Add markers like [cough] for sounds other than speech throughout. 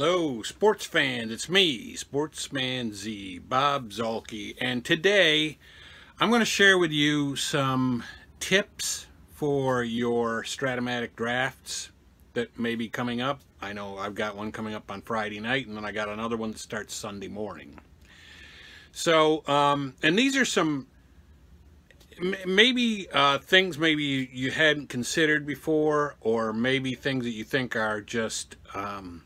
Hello, sports fans. It's me, Sportsman Z, Bob Zuhlke, and today I'm going to share with you some tips for your Strat-O-Matic drafts that may be coming up. I know I've got one coming up on Friday night, and then I got another one that starts Sunday morning. So, um, and these are some maybe uh, things maybe you hadn't considered before, or maybe things that you think are just, um,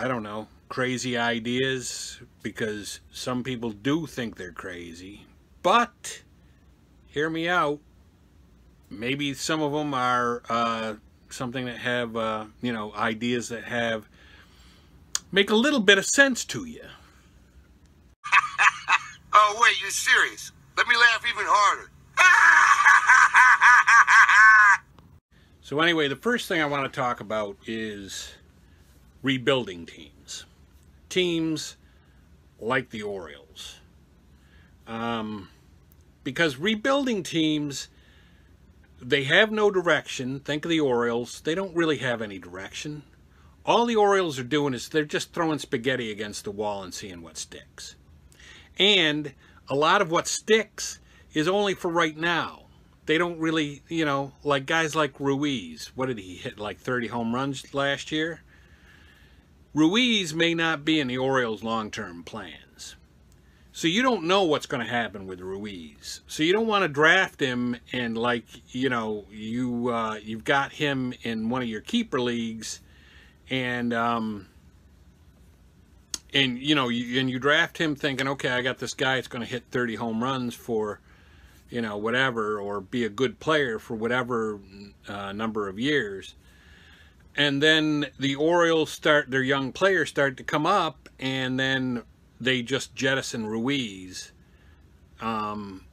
I don't know, crazy ideas, because some people do think they're crazy. But, hear me out, maybe some of them are uh, something that have, uh, you know, ideas that have, make a little bit of sense to you. [laughs] oh, wait, you're serious? Let me laugh even harder. [laughs] so anyway, the first thing I want to talk about is rebuilding teams. Teams like the Orioles. Um, because rebuilding teams, they have no direction. Think of the Orioles. They don't really have any direction. All the Orioles are doing is they're just throwing spaghetti against the wall and seeing what sticks. And a lot of what sticks is only for right now. They don't really, you know, like guys like Ruiz. What did he hit? Like 30 home runs last year? Ruiz may not be in the Orioles' long-term plans. So you don't know what's going to happen with Ruiz. So you don't want to draft him and like, you know, you, uh, you've got him in one of your keeper leagues and, um, and you know, you, and you draft him thinking, okay, I got this guy that's going to hit 30 home runs for, you know, whatever, or be a good player for whatever uh, number of years. And then the Orioles start, their young players start to come up, and then they just jettison Ruiz. Um,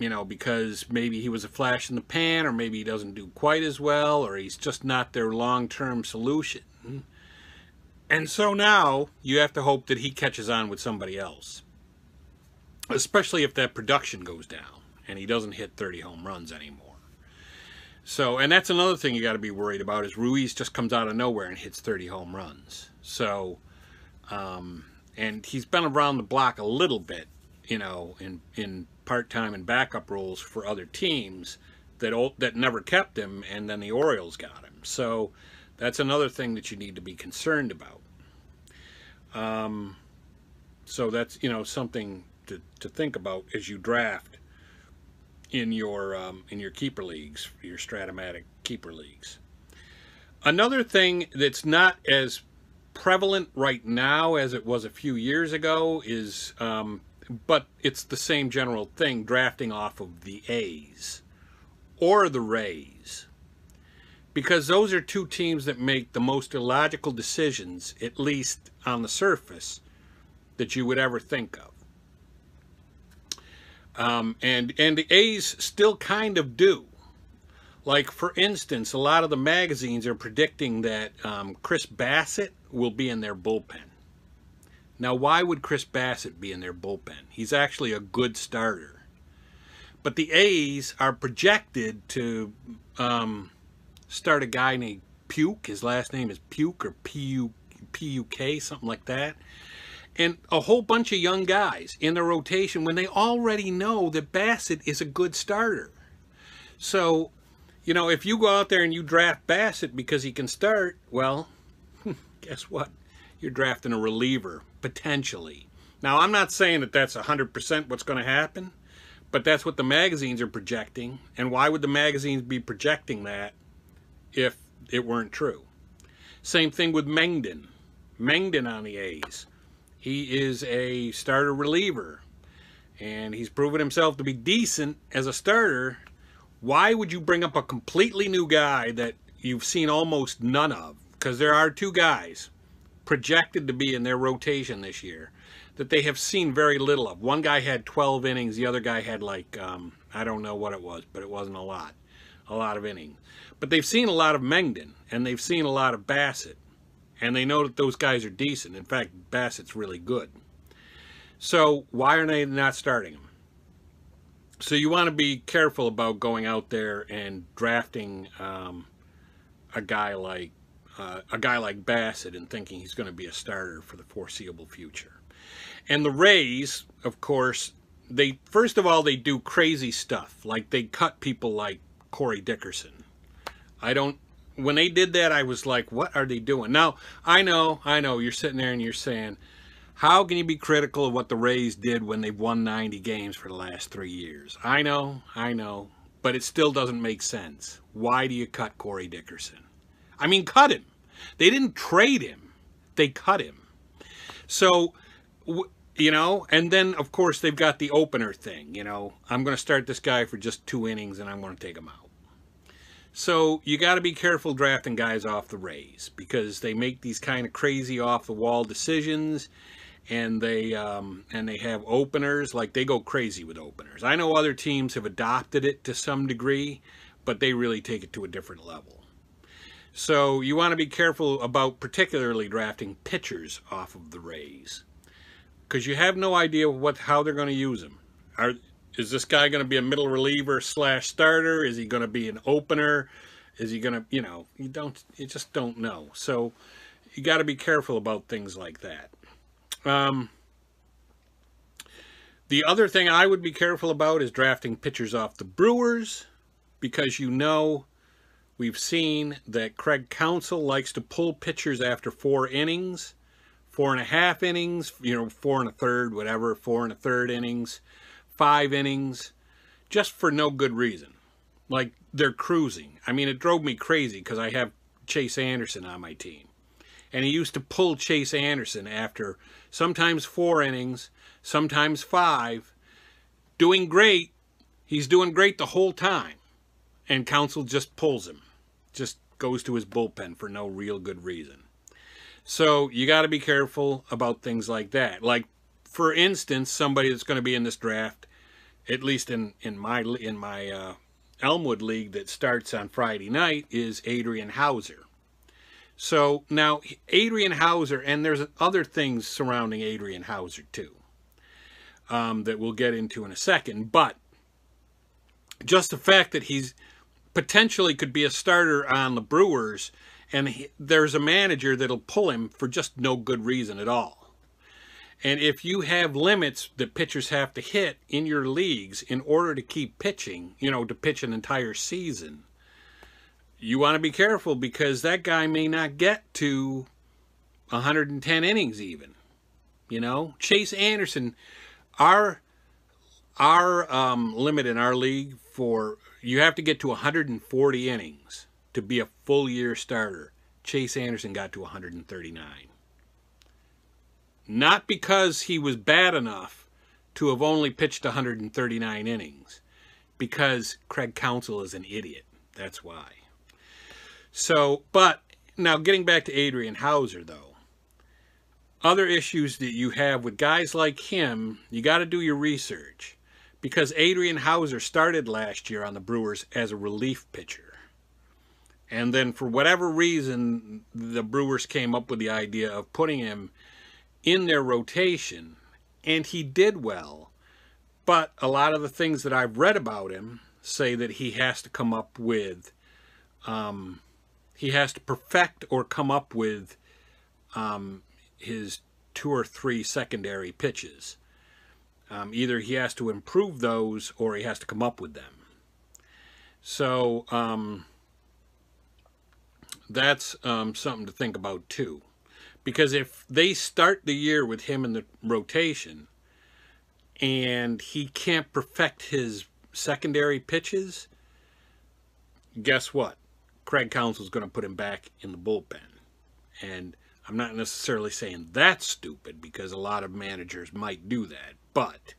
you know, because maybe he was a flash in the pan, or maybe he doesn't do quite as well, or he's just not their long-term solution. And so now you have to hope that he catches on with somebody else. Especially if that production goes down and he doesn't hit 30 home runs anymore. So, and that's another thing you got to be worried about is Ruiz just comes out of nowhere and hits 30 home runs. So, um, and he's been around the block a little bit, you know, in, in part-time and backup roles for other teams that, that never kept him, and then the Orioles got him. So, that's another thing that you need to be concerned about. Um, so that's, you know, something to, to think about as you draft in your, um, in your keeper leagues, your Strat-O-Matic keeper leagues. Another thing that's not as prevalent right now as it was a few years ago is, um, but it's the same general thing, drafting off of the A's or the Rays because those are two teams that make the most illogical decisions, at least on the surface, that you would ever think of. Um, and, and the A's still kind of do. Like, for instance, a lot of the magazines are predicting that um, Chris Bassitt will be in their bullpen. Now, why would Chris Bassitt be in their bullpen? He's actually a good starter. But the A's are projected to um, start a guy named Puke. His last name is Puke or P-U-K, something like that. And a whole bunch of young guys in the rotation when they already know that Bassitt is a good starter. So, you know, if you go out there and you draft Bassitt because he can start, well, [laughs] guess what? You're drafting a reliever, potentially. Now, I'm not saying that that's 100% what's going to happen, but that's what the magazines are projecting. And why would the magazines be projecting that? if it weren't true. Same thing with Mengden. Mengden on the A's. He is a starter reliever, and he's proven himself to be decent as a starter. Why would you bring up a completely new guy that you've seen almost none of? Because there are two guys projected to be in their rotation this year that they have seen very little of. One guy had 12 innings, the other guy had like, um, I don't know what it was, but it wasn't a lot a lot of innings. But they've seen a lot of Mengden, and they've seen a lot of Bassitt, and they know that those guys are decent. In fact, Bassitt's really good. So why are they not starting him? So you want to be careful about going out there and drafting um, a guy like uh, a guy like Bassitt and thinking he's going to be a starter for the foreseeable future. And the Rays, of course, they first of all they do crazy stuff like they cut people like Corey Dickerson. I don't. When they did that, I was like, "What are they doing?" Now I know, I know. You're sitting there and you're saying, "How can you be critical of what the Rays did when they've won 90 games for the last three years?" I know, I know, but it still doesn't make sense. Why do you cut Corey Dickerson? I mean, cut him. They didn't trade him; they cut him. So you know, and then of course they've got the opener thing, you know, I'm going to start this guy for just two innings and I'm going to take him out. So you got to be careful drafting guys off the Rays because they make these kind of crazy off the wall decisions and they um, and they have openers like they go crazy with openers. I know other teams have adopted it to some degree, but they really take it to a different level. So you want to be careful about particularly drafting pitchers off of the Rays because you have no idea what how they're going to use them. Are is this guy going to be a middle reliever slash starter? Is he going to be an opener? Is he going to you know you don't you just don't know. So you got to be careful about things like that. Um, the other thing I would be careful about is drafting pitchers off the Brewers because you know we've seen that Craig Counsell likes to pull pitchers after four innings four and a half innings, you know, four and a third, whatever, four and a third innings, five innings, just for no good reason. Like they're cruising. I mean, it drove me crazy because I have Chase Anderson on my team. And he used to pull Chase Anderson after sometimes four innings, sometimes five, doing great. He's doing great the whole time. And Counsell just pulls him, just goes to his bullpen for no real good reason. So you got to be careful about things like that. Like, for instance, somebody that's going to be in this draft, at least in in my in my uh, Elmwood league that starts on Friday night, is Adrian Houser. So now Adrian Houser, and there's other things surrounding Adrian Houser too, um, that we'll get into in a second. But just the fact that he's potentially could be a starter on the Brewers and he, there's a manager that'll pull him for just no good reason at all. And if you have limits that pitchers have to hit in your leagues in order to keep pitching, you know, to pitch an entire season, you want to be careful because that guy may not get to 110 innings even. You know, Chase Anderson, our our um, limit in our league for you have to get to 140 innings to be a full year starter. Chase Anderson got to 139. Not because he was bad enough to have only pitched 139 innings, because Craig Counsell is an idiot. That's why. So, but now getting back to Adrian Houser, though, other issues that you have with guys like him, you got to do your research because Adrian Houser started last year on the Brewers as a relief pitcher. And then for whatever reason, the Brewers came up with the idea of putting him in their rotation, and he did well. But a lot of the things that I've read about him say that he has to come up with, um, he has to perfect or come up with um, his two or three secondary pitches. Um, either he has to improve those or he has to come up with them. So, um, that's um, something to think about too. Because if they start the year with him in the rotation and he can't perfect his secondary pitches, guess what? Craig Counsell's going to put him back in the bullpen. And I'm not necessarily saying that's stupid because a lot of managers might do that. But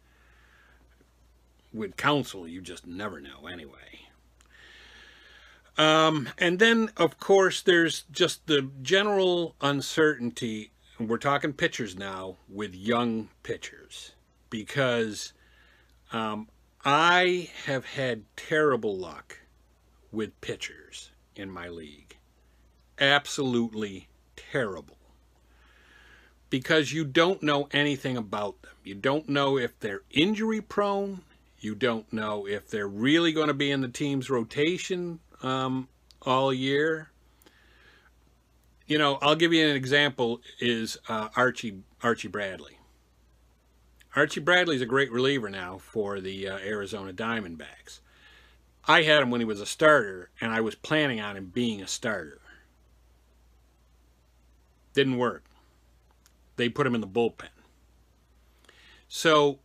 with Counsell, you just never know anyway. Um, and then, of course, there's just the general uncertainty. We're talking pitchers now with young pitchers because um, I have had terrible luck with pitchers in my league. Absolutely terrible. Because you don't know anything about them. You don't know if they're injury prone. You don't know if they're really going to be in the team's rotation um, all year. you know, I'll give you an example is uh, Archie Archie Bradley. Archie Bradley's a great reliever now for the uh, Arizona Diamondbacks. I had him when he was a starter, and I was planning on him being a starter. Didn't work. They put him in the bullpen. So,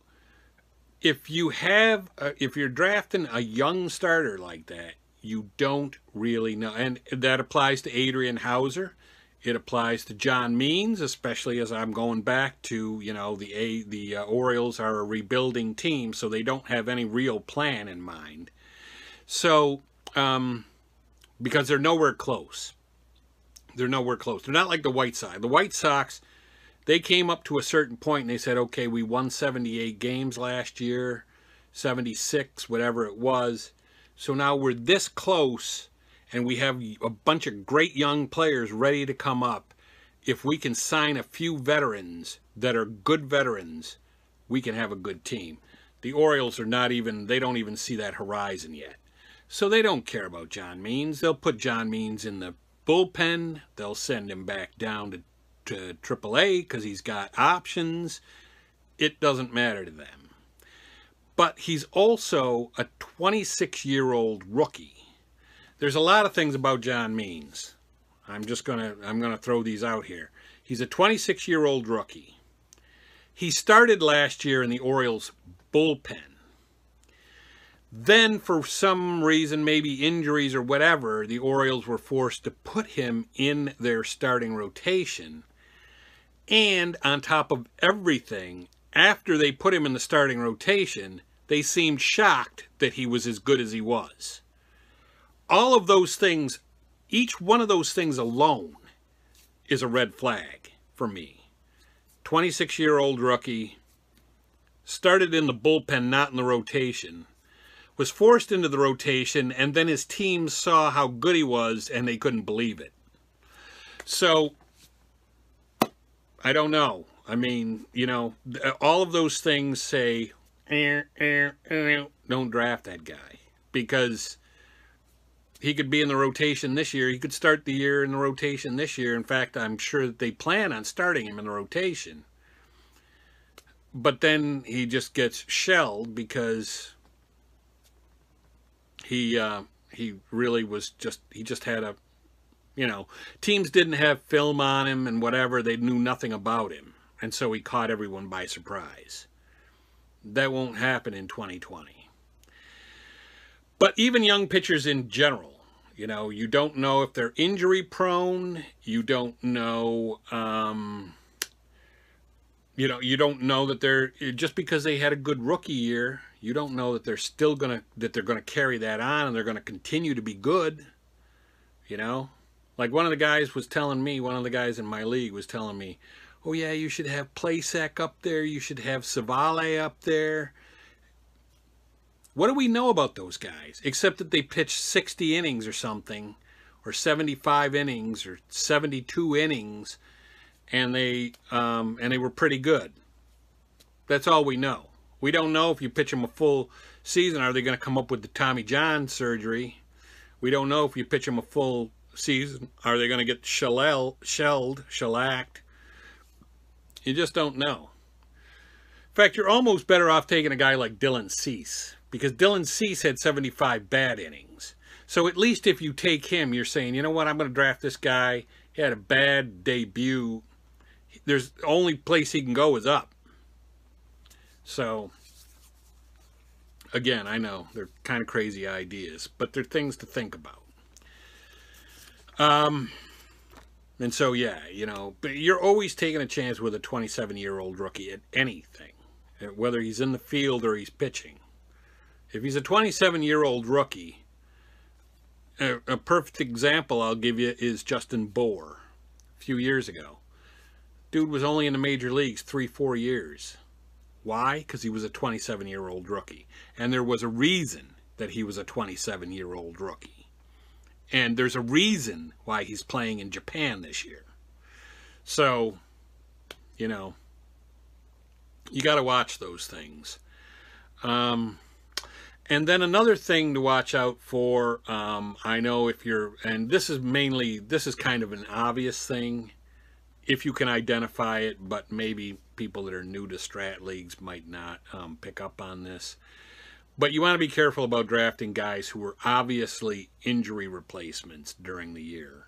if you have, uh, if you're drafting a young starter like that, you don't really know, and that applies to Adrian Houser. It applies to John Means, especially as I'm going back to, you know, the a the uh, Orioles are a rebuilding team, so they don't have any real plan in mind. So, um, because they're nowhere close. They're nowhere close. They're not like the White Sox. The White Sox, they came up to a certain point and they said, okay, we won 78 games last year, 76, whatever it was. So now we're this close and we have a bunch of great young players ready to come up. If we can sign a few veterans that are good veterans, we can have a good team. The Orioles are not even, they don't even see that horizon yet. So they don't care about John Means. They'll put John Means in the bullpen. They'll send him back down to, to AAA because he's got options. It doesn't matter to them. But he's also a 26 year old rookie there's a lot of things about John Means. I'm just gonna I'm gonna throw these out here. He's a 26 year old rookie. He started last year in the Orioles bullpen. Then, for some reason, maybe injuries or whatever, the Orioles were forced to put him in their starting rotation. And on top of everything, after they put him in the starting rotation, they seemed shocked that he was as good as he was all of those things, each one of those things alone is a red flag for me. 26 year old rookie, started in the bullpen, not in the rotation, was forced into the rotation, and then his team saw how good he was and they couldn't believe it. So, I don't know. I mean, you know, all of those things say, don't draft that guy because he could be in the rotation this year. He could start the year in the rotation this year. In fact, I'm sure that they plan on starting him in the rotation. But then he just gets shelled because he uh, he really was just he just had a you know teams didn't have film on him and whatever they knew nothing about him and so he caught everyone by surprise. That won't happen in 2020. But even young pitchers in general, you know, you don't know if they're injury prone. You don't know, um, you know, you don't know that they're just because they had a good rookie year. You don't know that they're still gonna that they're gonna carry that on and they're gonna continue to be good. You know, like one of the guys was telling me, one of the guys in my league was telling me, "Oh yeah, you should have Plesac up there. You should have Civale up there." What do we know about those guys? Except that they pitched 60 innings or something, or 75 innings, or 72 innings, and they um, and they were pretty good. That's all we know. We don't know if you pitch them a full season, are they going to come up with the Tommy John surgery? We don't know if you pitch them a full season, are they going to get shellel, shelled, shellacked? You just don't know. In fact, you're almost better off taking a guy like Dylan Cease because Dylan Cease had 75 bad innings. So at least if you take him, you're saying, you know what, I'm going to draft this guy. He had a bad debut. There's the only place he can go is up. So again, I know they're kind of crazy ideas, but they're things to think about. Um, and so yeah, you know, but you're always taking a chance with a 27 year old rookie at anything, whether he's in the field or he's pitching. If he's a 27 year old rookie, a, a, perfect example I'll give you is Justin Bour a few years ago. Dude was only in the major leagues three, four years. Why? Because he was a 27 year old rookie. And there was a reason that he was a 27 year old rookie. And there's a reason why he's playing in Japan this year. So, you know, you got to watch those things. Um, and then another thing to watch out for, um, I know if you're, and this is mainly, this is kind of an obvious thing, if you can identify it, but maybe people that are new to strat leagues might not um, pick up on this. But you want to be careful about drafting guys who were obviously injury replacements during the year.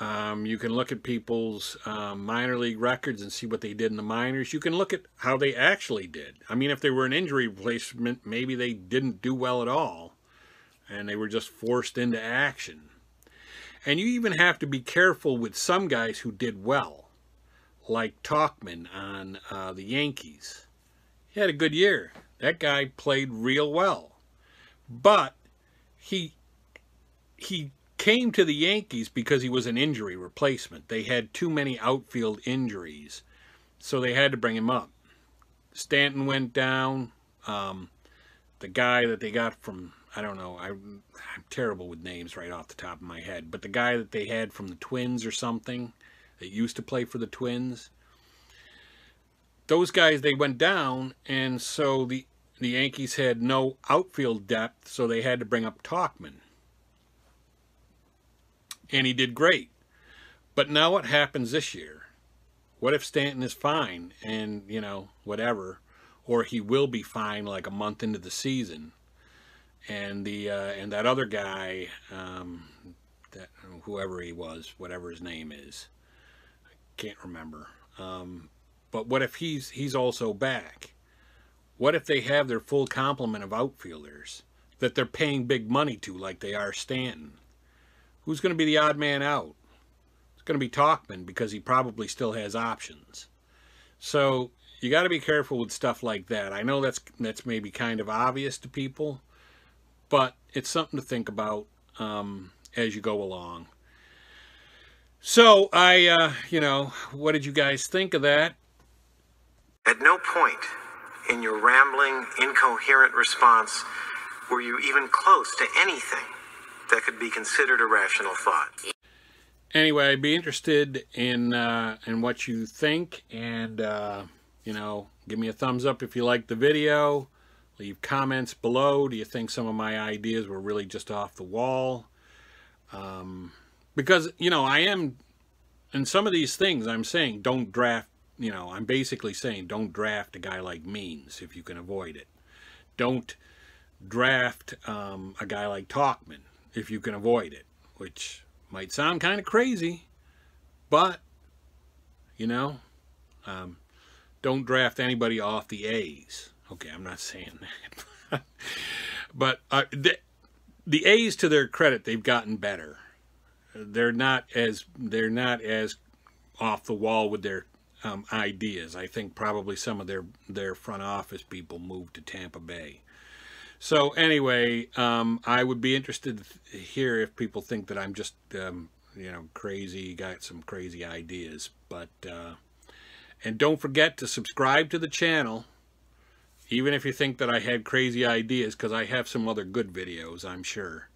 Um, you can look at people's um, minor league records and see what they did in the minors. You can look at how they actually did. I mean, if they were an injury replacement, maybe they didn't do well at all and they were just forced into action. And you even have to be careful with some guys who did well, like Tauchman on uh, the Yankees. He had a good year. That guy played real well. But he he came to the Yankees because he was an injury replacement. They had too many outfield injuries, so they had to bring him up. Stanton went down. Um, the guy that they got from I don't know. I, I'm terrible with names right off the top of my head, but the guy that they had from the Twins or something that used to play for the Twins. Those guys they went down, and so the the Yankees had no outfield depth, so they had to bring up Tauchman and he did great. But now what happens this year? What if Stanton is fine and, you know, whatever, or he will be fine like a month into the season, and the uh, and that other guy, um, that whoever he was, whatever his name is, I can't remember. Um, but what if he's he's also back? What if they have their full complement of outfielders that they're paying big money to, like they are Stanton? Who's going to be the odd man out? It's going to be Tauchman because he probably still has options. So you got to be careful with stuff like that. I know that's that's maybe kind of obvious to people, but it's something to think about um, as you go along. So I, uh, you know, what did you guys think of that? At no point in your rambling, incoherent response were you even close to anything that could be considered a rational thought. Anyway, I'd be interested in uh, in what you think, and uh, you know, give me a thumbs up if you like the video. Leave comments below. Do you think some of my ideas were really just off the wall? Um, because you know, I am, and some of these things I'm saying don't draft. You know, I'm basically saying don't draft a guy like Means if you can avoid it. Don't draft um, a guy like Tauchman if you can avoid it, which might sound kind of crazy, but, you know, um, don't draft anybody off the A's. Okay, I'm not [laughs] saying that. but uh, the, the A's, to their credit, they've gotten better. They're not as they're not as off the wall with their um, ideas. I think probably some of their their front office people moved to Tampa Bay. So anyway, um, I would be interested to hear if people think that I'm just, um, you know, crazy, got some crazy ideas. But, uh, and don't forget to subscribe to the channel, even if you think that I had crazy ideas, because I have some other good videos, I'm sure.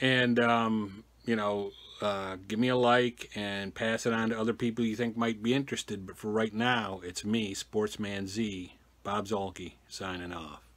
And, um, you know, uh, give me a like and pass it on to other people you think might be interested. But for right now, it's me, Sportsman Z, Bob Zolke, signing off.